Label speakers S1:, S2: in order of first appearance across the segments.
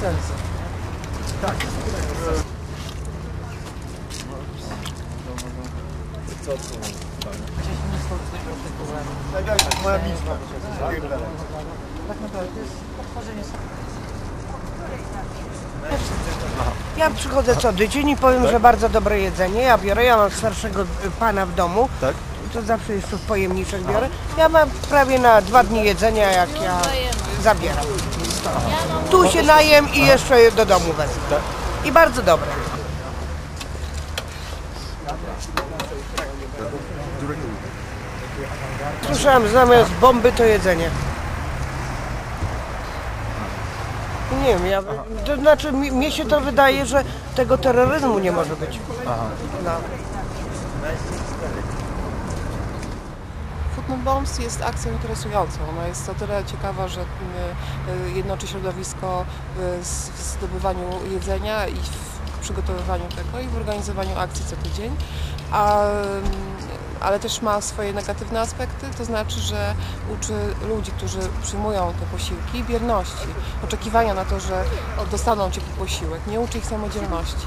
S1: sensu.
S2: Co tu?
S1: Gdzieś artykułem.
S2: Tak jak moja misma.
S1: Tak naprawdę to jest otworzenie
S3: Ja przychodzę co tydzień i powiem, że bardzo dobre jedzenie. Ja biorę, ja mam starszego y, pana w domu.
S2: Tak?
S3: I to zawsze jeszcze w pojemniczek biorę. Ja mam prawie na dwa dni jedzenia, jak ja zabieram. Tu się najem i jeszcze je do domu wezmę. I bardzo dobre. Słyszałam, zamiast bomby to jedzenie. Nie wiem, ja, to znaczy mi, mnie się to wydaje, że tego terroryzmu nie może być. No.
S4: Footnote Bombs jest akcją interesującą. Ona jest o tyle ciekawa, że y, y, jednoczy środowisko y, w zdobywaniu jedzenia i w przygotowywaniu tego i w organizowaniu akcji co tydzień. A, ale też ma swoje negatywne aspekty, to znaczy, że uczy ludzi, którzy przyjmują te posiłki, bierności, oczekiwania na to, że dostaną ciepły posiłek, nie uczy ich samodzielności.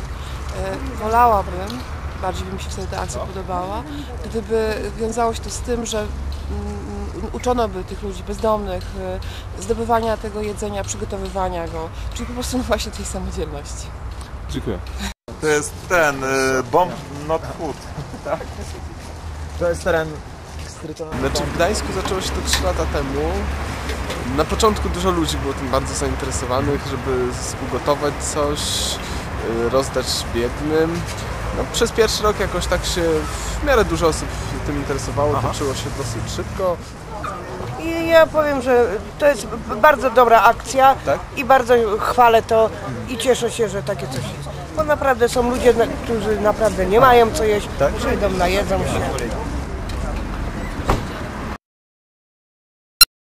S4: Wolałabym, bardziej by mi się wtedy ta akcja podobała, gdyby wiązało się to z tym, że mm, uczono by tych ludzi bezdomnych y, zdobywania tego jedzenia, przygotowywania go, czyli po prostu no właśnie tej samodzielności.
S5: Dziękuję.
S6: To jest ten, y, bomb not food.
S2: To jest teren skrytony.
S5: Znaczy w Gdańsku zaczęło się to 3 lata temu. Na początku dużo ludzi było tym bardzo zainteresowanych, żeby współgotować coś, y, rozdać biednym. No, przez pierwszy rok jakoś tak się w miarę dużo osób tym interesowało, toczyło się dosyć szybko.
S3: I ja powiem, że to jest bardzo dobra akcja
S5: Tak?
S3: i bardzo chwalę to i cieszę się, że takie coś jest. Bo naprawdę są ludzie, którzy naprawdę nie mają co jeść,
S2: Tak?
S3: przyjdą, najedzą się.